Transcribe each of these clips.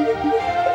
Música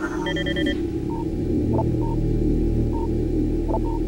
Thank you.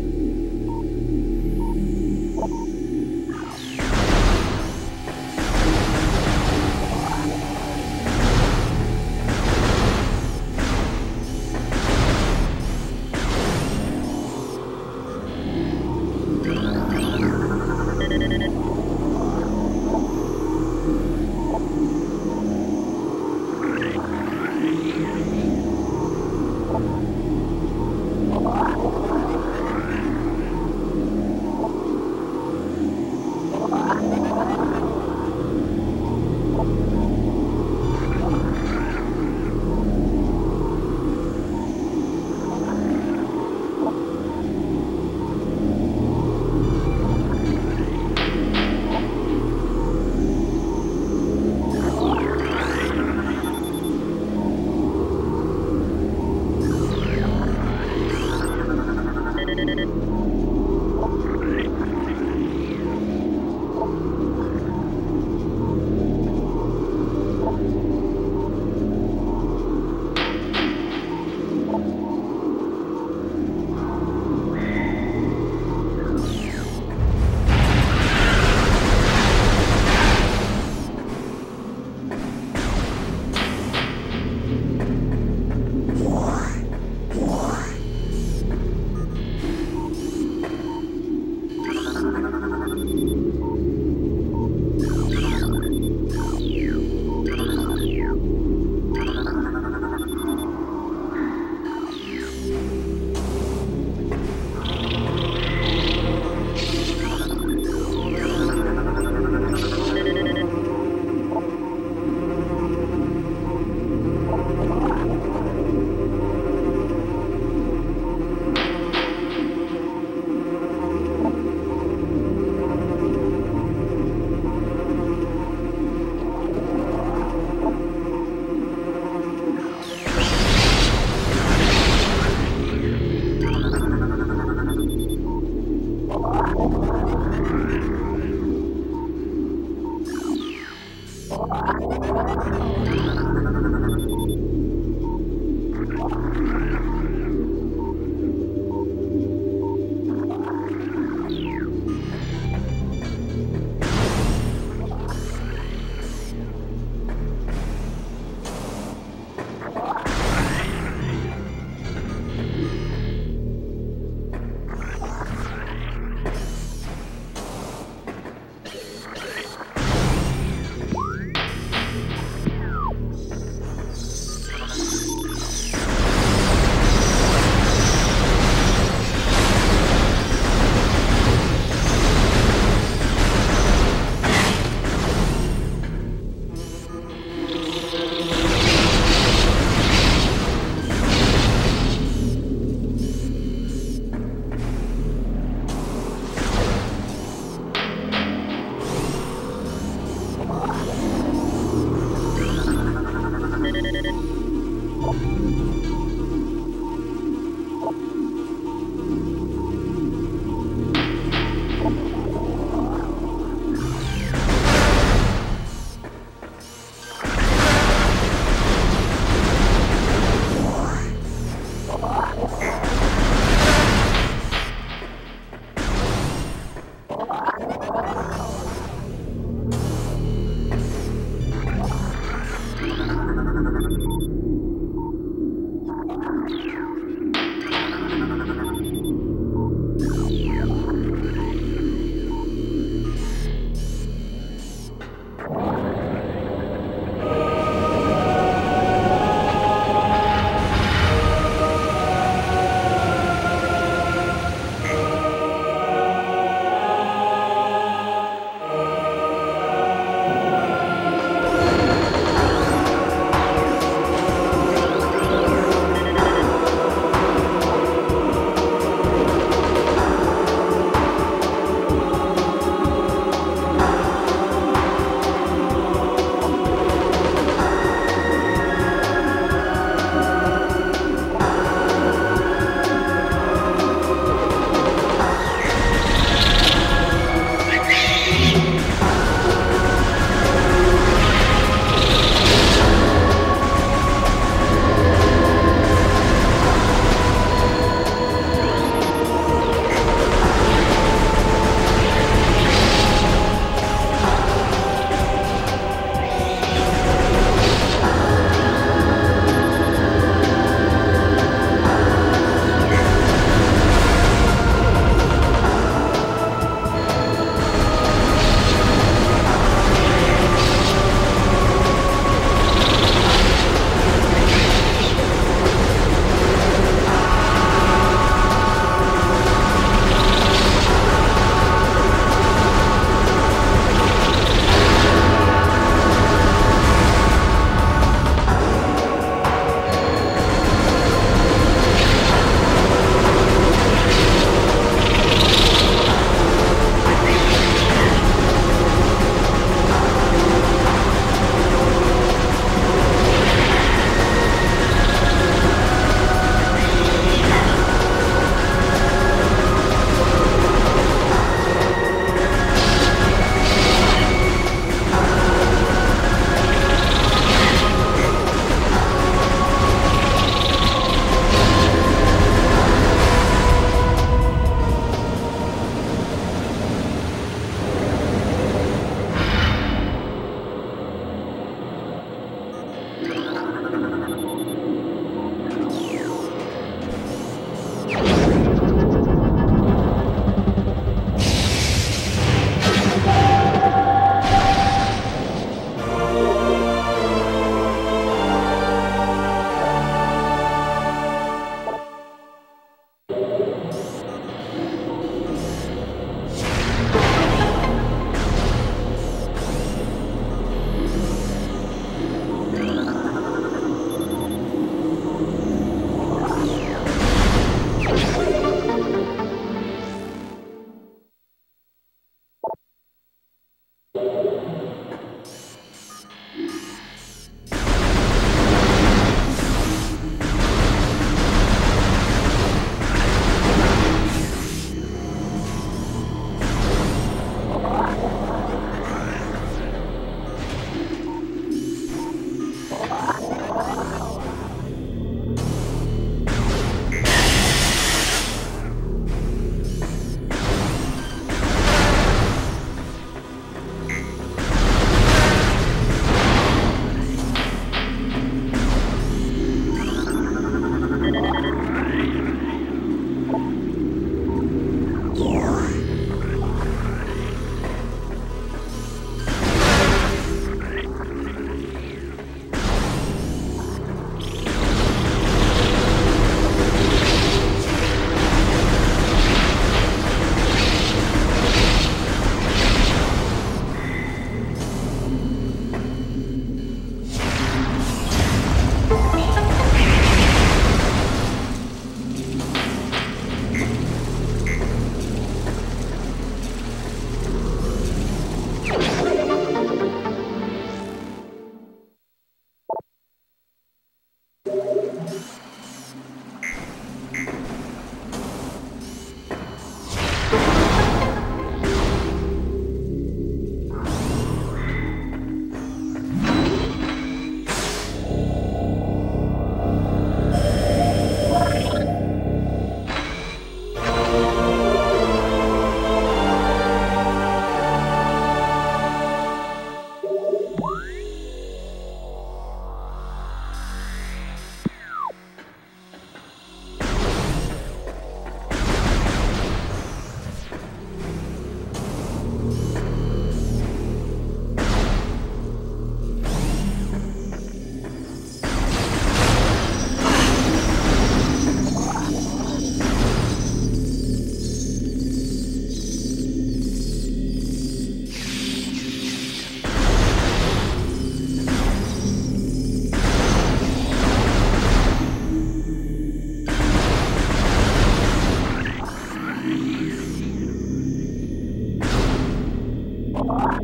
Thank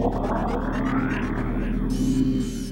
you.